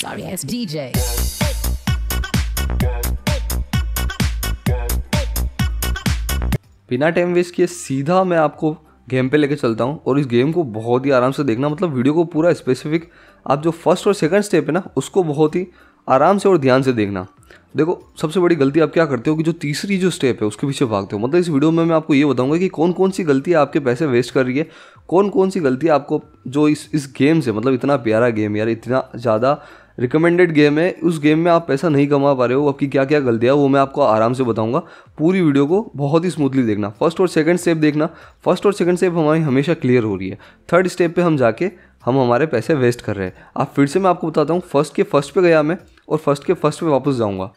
Sorry ass DJ. बिना time waste किए सीधा मैं आपको गेम पे लेके चलता हूँ और इस गेम को बहुत ही आराम से देखना मतलब वीडियो को पूरा स्पेसिफिक आप जो फ़र्स्ट और सेकंड स्टेप है ना उसको बहुत ही आराम से और ध्यान से देखना। देखो सबसे बड़ी गलती आप क्या करते हो कि जो तीसरी जो स्टेप है उसके पीछे भागते हो। मतलब इस वीडियो में मैं आपको ये बताऊँगा कि कौन कौन सी गलती आपके पैसे वेस्ट कर रही है कौन कौन सी गलती आपको जो इस इस गेम से मतलब इतना प्यारा गेम यार इतना ज़्यादा रिकमेंडेड गेम है। उस गेम में आप पैसा नहीं कमा पा रहे हो। आपकी क्या क्या गलतियाँ वो मैं आपको आराम से बताऊँगा। पूरी वीडियो को बहुत ही स्मूथली देखना। फ़र्स्ट और सेकंड स्टेप देखना। फ़र्स्ट और सेकंड स्टेप हमारी हमेशा क्लियर हो रही है। थर्ड स्टेप पे हम जाके हम हमारे पैसे वेस्ट कर रहे हैं। आप फिर से मैं आपको बताता हूँ। फ़र्स्ट के फ़र्स्ट पे गया मैं और फ़र्स्ट के फ़र्स्ट पे वापस जाऊँगा।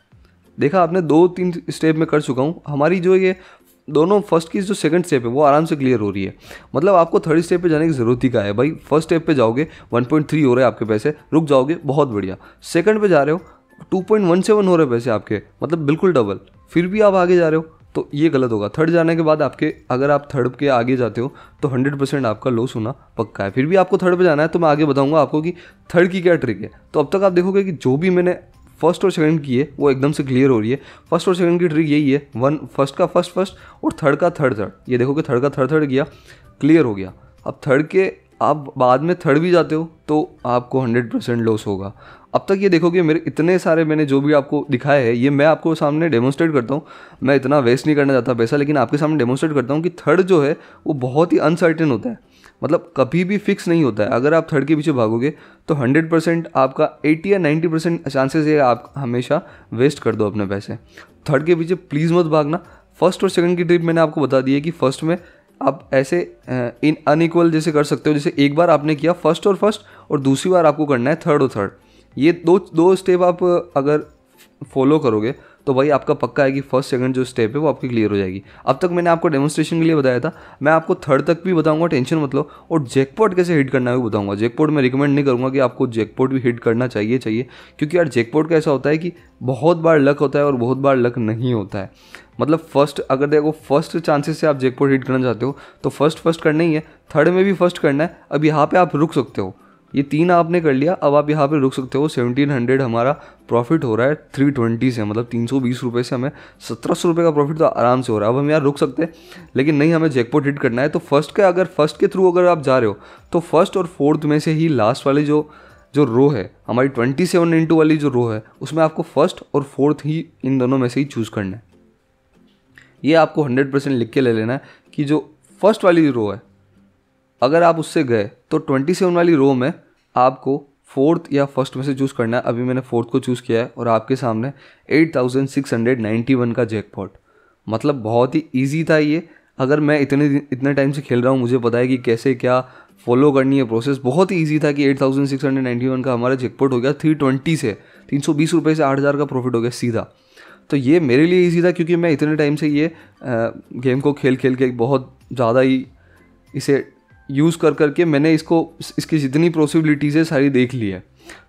देखा आपने दो तीन स्टेप में कर चुका हूँ। हमारी जो ये दोनों फ़र्स्ट की जो सेकंड स्टेप है, वो आराम से क्लियर हो रही है। मतलब आपको थर्ड स्टेप पे जाने की ज़रूरत ही का है? भाई फ़र्स्ट स्टेप पे जाओगे 1.3 हो रहे हैं आपके पैसे, रुक जाओगे, बहुत बढ़िया। सेकंड पे जा रहे हो 2.17 हो रहे पैसे आपके मतलब बिल्कुल डबल फिर भी आप आगे जा रहे हो तो ये गलत होगा। थर्ड जाने के बाद आपके, अगर आप थर्ड के आगे जाते हो तो हंड्रेड परसेंट आपका लॉस होना पक्का है। फिर भी आपको थर्ड पे जाना है तो मैं आगे बताऊँगा आपको कि थर्ड की क्या ट्रिक है। तो अब तक आप देखोगे कि जो भी मैंने फ़र्स्ट और सेकंड की है, वो एकदम से क्लियर हो रही है। फ़र्स्ट और सेकंड की ट्रिक यही है वन फ़र्स्ट का फ़र्स्ट फ़र्स्ट और थर्ड का थर्ड थर्ड ये देखो कि थर्ड का थर्ड थर्ड किया क्लियर हो गया। अब थर्ड के, आप बाद में थर्ड भी जाते हो तो आपको हंड्रेड परसेंट लॉस होगा। अब तक ये देखोगे मेरे, इतने सारे मैंने जो भी आपको दिखाए हैं, ये मैं आपको सामने डेमोन्स्ट्रेट करता हूँ। मैं इतना वेस्ट नहीं करना चाहता पैसा, लेकिन आपके सामने डेमोन्स्ट्रेट करता हूँ कि थर्ड जो है, वो बहुत ही अनसर्टेन होता है। मतलब कभी भी फिक्स नहीं होता है। अगर आप थर्ड के पीछे भागोगे तो हंड्रेड परसेंट आपका एट्टी या नाइन्टी परसेंट चांसेस है आप हमेशा वेस्ट कर दो अपने पैसे। थर्ड के पीछे प्लीज़ मत भागना। फ़र्स्ट और सेकंड की ट्रिप मैंने आपको बता दी है कि फ़र्स्ट में आप ऐसे इन अनइक्वल जैसे कर सकते हो, जैसे एक बार आपने किया फ़र्स्ट और फ़र्स्ट और दूसरी बार आपको करना है थर्ड और थर्ड ये दो दो स्टेप आप अगर फॉलो करोगे तो भाई आपका पक्का है कि फ़र्स्ट सेकंड जो स्टेप है, वो आपकी क्लियर हो जाएगी। अब तक मैंने आपको डेमोस्ट्रेशन के लिए बताया था, मैं आपको थर्ड तक भी बताऊँगा टेंशन मत लो। और जैकपॉट कैसे हिट करना है वो बताऊँगा। जैकपॉट मैं रिकमेंड नहीं करूँगा कि आपको जैकपॉट भी हिट करना चाहिए चाहिए। क्योंकि यार जैकपॉट का ऐसा होता है कि बहुत बार लक होता है और बहुत बार लक नहीं होता है। मतलब फ़र्स्ट अगर देखो फ़र्स्ट चांसेस से आप जैकपॉट हिट करना चाहते हो तो फ़र्स्ट फ़र्स्ट करना ही है। थर्ड में भी फ़र्स्ट करना है। अब यहाँ पे आप रुक सकते हो। ये तीन आपने कर लिया, अब आप यहाँ पे रुक सकते हो। सेवनटीन हंड्रेड हमारा प्रॉफिट हो रहा है, थ्री ट्वेंटी से मतलब तीन सौ बीस रुपये से हमें सत्रह सौ रुपये का प्रॉफिट तो आराम से हो रहा है। अब हम यहाँ रुक सकते हैं, लेकिन नहीं, हमें जैकपॉट हिट करना है। तो फ़र्स्ट का, अगर फ़र्स्ट के थ्रू अगर आप जा रहे हो तो फ़र्स्ट और फोर्थ में से ही लास्ट वाली जो जो रो है, हमारी ट्वेंटी सेवन इंटू वाली जो रो है, उसमें आपको फ़र्स्ट और फोर्थ ही इन दोनों में से ही चूज़ करना है। ये आपको हंड्रेड परसेंट लिख के ले लेना है कि जो फ़र्स्ट वाली रो है अगर आप उससे गए तो ट्वेंटी सेवन वाली रो में आपको फोर्थ या फ़र्स्ट में से चूज़ करना है। अभी मैंने फोर्थ को चूज़ किया है और आपके सामने eight thousand six hundred ninety one का जैकपॉट मतलब बहुत ही ईजी था ये। अगर मैं इतने इतने टाइम से खेल रहा हूँ, मुझे पता है कि कैसे क्या फॉलो करनी है प्रोसेस बहुत ही ईजी था कि eight thousand six hundred ninety one का हमारा जैकपॉट हो गया थ्री ट्वेंटी से। तीन सौ बीस रुपये से आठ हज़ार का प्रॉफिट हो गया सीधा। तो ये मेरे लिए ईजी था क्योंकि मैं इतने टाइम से ये गेम को खेल खेल के बहुत ज़्यादा ही इसे यूज़ कर करके मैंने इसको, इसकी जितनी पॉसिबिलिटीज़ है, सारी देख ली है।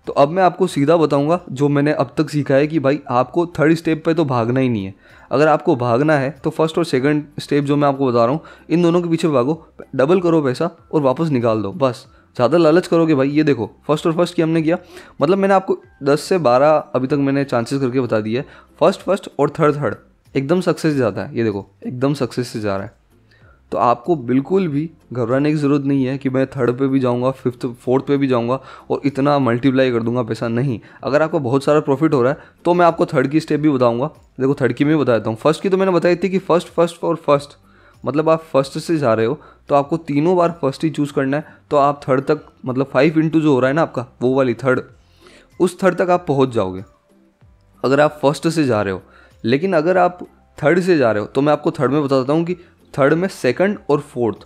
तो अब मैं आपको सीधा बताऊँगा जो मैंने अब तक सीखा है कि भाई आपको थर्ड स्टेप पे तो भागना ही नहीं है। अगर आपको भागना है तो फ़र्स्ट और सेकंड स्टेप जो मैं आपको बता रहा हूँ, इन दोनों के पीछे भागो डबल करो पैसा और वापस निकाल दो, बस। ज़्यादा लालच करोगे भाई, ये देखो फ़र्स्ट और फ़र्स्ट की हमने किया? मतलब मैंने आपको 10 से 12 अभी तक मैंने चांसेस करके बता है। फ़र्स्ट फ़र्स्ट और थर्ड थर्ड एकदम सक्सेस जाता है, ये देखो, एकदम सक्सेस से जा रहा है। तो आपको बिल्कुल भी घबराने की ज़रूरत नहीं है कि मैं थर्ड पे भी जाऊँगा फिफ्थ फोर्थ पे भी जाऊँगा और इतना मल्टीप्लाई कर दूँगा पैसा। नहीं, अगर आपको बहुत सारा प्रॉफिट हो रहा है तो मैं आपको थर्ड की स्टेप भी बताऊँगा। देखो थर्ड की मैं बता देता हूँ। फ़र्स्ट की तो मैंने बताई थी कि फ़र्स्ट फ़र्स्ट और फ़र्स्ट मतलब आप फ़र्स्ट से जा रहे हो तो आपको तीनों बार फ़र्स्ट ही चूज़ करना है। तो आप थर्ड तक मतलब फाइव इंटू जो हो रहा है ना आपका, वो वाली थर्ड उस थर्ड तक आप पहुँच जाओगे। अगर आप फ़र्स्ट से जा रहे हो, लेकिन अगर आप थर्ड से जा रहे हो तो मैं आपको थर्ड में बता देता हूँ कि थर्ड में सेकंड और फोर्थ।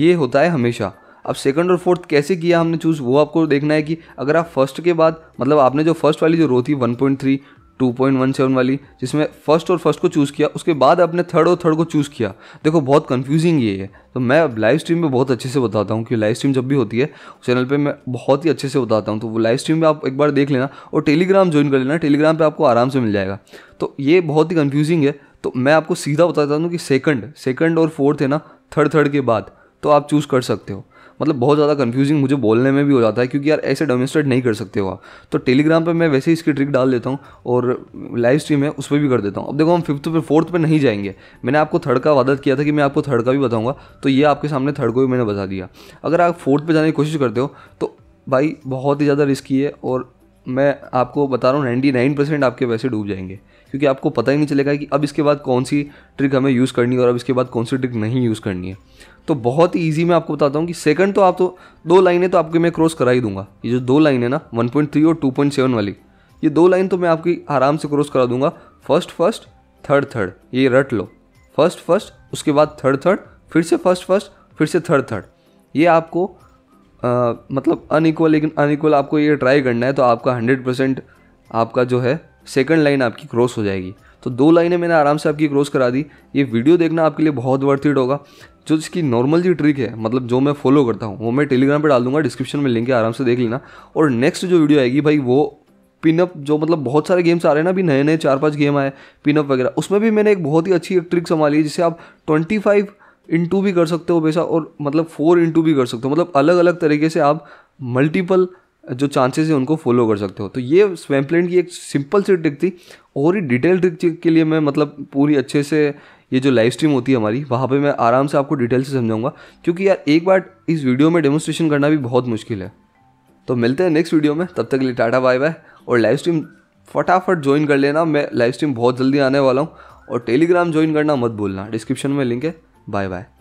ये होता है हमेशा। अब सेकंड और फोर्थ कैसे किया हमने चूज़ वो आपको देखना है कि अगर आप फ़र्स्ट के बाद मतलब आपने जो फ़र्स्ट वाली जो रो थी 1.3 2.17 वाली, जिसमें फ़र्स्ट और फ़र्स्ट को चूज़ किया, उसके बाद आपने थर्ड और थर्ड को चूज़ किया। देखो, बहुत कंफ्यूजिंग ये है। तो मैं अब लाइव स्ट्रीम में बहुत अच्छे से बताता हूँ कि लाइव स्ट्रीम जब भी होती है, उस चैनल पे मैं बहुत ही अच्छे से बताता हूँ। तो वो लाइव स्ट्रीम में आप एक बार देख लेना और टेलीग्राम ज्वाइन कर लेना। टेलीग्राम पर आपको आराम से मिल जाएगा। तो ये बहुत ही कन्फ्यूजिंग है। तो मैं आपको सीधा बताता हूँ कि सेकंड सेकंड और फोर्थ है ना थर्ड थर्ड के बाद तो आप चूज़ कर सकते हो। मतलब बहुत ज़्यादा कन्फ्यूजिंग मुझे बोलने में भी हो जाता है, क्योंकि यार ऐसे डेमोस्ट्रेट नहीं कर सकते हो आप। तो टेलीग्राम पर मैं वैसे ही इसकी ट्रिक डाल देता हूँ और लाइव स्ट्रीम है, उस पर भी कर देता हूँ। अब देखो, हम फिफ्थ पे फोर्थ पे नहीं जाएँगे। मैंने आपको थर्ड का वादत किया था कि मैं आपको थर्ड का भी बताऊँगा तो ये आपके सामने थर्ड को भी मैंने बता दिया। अगर आप फोर्थ पर जाने की कोशिश करते हो तो भाई बहुत ही ज़्यादा रिस्की है और मैं आपको बता रहा हूँ नाइन्टी नाइन परसेंट आपके पैसे डूब जाएँगे। क्योंकि आपको पता ही नहीं चलेगा कि अब इसके बाद कौन सी ट्रिक हमें यूज़ करनी है और अब इसके बाद कौन सी ट्रिक नहीं यूज़ करनी है। तो बहुत ही ईजी मैं आपको बताता हूँ कि सेकंड तो आप तो दो लाइनें तो आपके मैं क्रॉस करा ही दूँगा। ये जो दो लाइन है ना 1.3 और 2.7 वाली, ये दो लाइन तो मैं आपकी आराम से क्रॉस करा दूँगा। फ़र्स्ट फ़र्स्ट थर्ड थर्ड ये रट लो। फ़र्स्ट फ़र्स्ट उसके बाद थर्ड थर्ड फिर से फ़र्स्ट फ़र्स्ट फिर से थर्ड थर्ड ये आपको आ, मतलब अनइक्वल लेकिन अनइक्वल आपको ये ट्राई करना है तो आपका हंड्रेड परसेंट आपका जो है सेकंड लाइन आपकी क्रॉस हो जाएगी। तो दो लाइनें मैंने आराम से आपकी क्रॉस करा दी। ये वीडियो देखना आपके लिए बहुत वर्थ इट होगा। जो इसकी नॉर्मल जी ट्रिक है मतलब जो मैं फॉलो करता हूँ वो मैं टेलीग्राम पर डाल दूँगा डिस्क्रिप्शन में लिंक है आराम से देख लेना। और नेक्स्ट जो वीडियो आएगी भाई वो पिनअप जो मतलब बहुत सारे गेम्स आ रहे हैं ना अभी नए नए चार पाँच गेम आए पिनअप वगैरह उसमें भी मैंने एक बहुत ही अच्छी एक ट्रिक संभाली है जिसे आप ट्वेंटी फाइव इंटू भी कर सकते हो वैसा और मतलब फोर इंटू भी कर सकते हो। मतलब अलग अलग तरीके से आप मल्टीपल जो चांसेस हैं उनको फॉलो कर सकते हो। तो ये स्वैम्पलैंड की एक सिंपल सी ट्रिक थी, और ही डिटेल ट्रिक के लिए मैं मतलब पूरी अच्छे से ये जो लाइव स्ट्रीम होती है हमारी, वहाँ पे मैं आराम से आपको डिटेल से समझाऊँगा। क्योंकि यार एक बार इस वीडियो में डेमोस्ट्रेशन करना भी बहुत मुश्किल है। तो मिलते हैं नेक्स्ट वीडियो में, तब तक के लिए टाटा बाय बाय, और लाइव स्ट्रीम फटाफट ज्वाइन कर लेना। मैं लाइव स्ट्रीम बहुत जल्दी आने वाला हूँ, और टेलीग्राम ज्वाइन करना मत भूलना। डिस्क्रिप्शन में लिंक है। Bye bye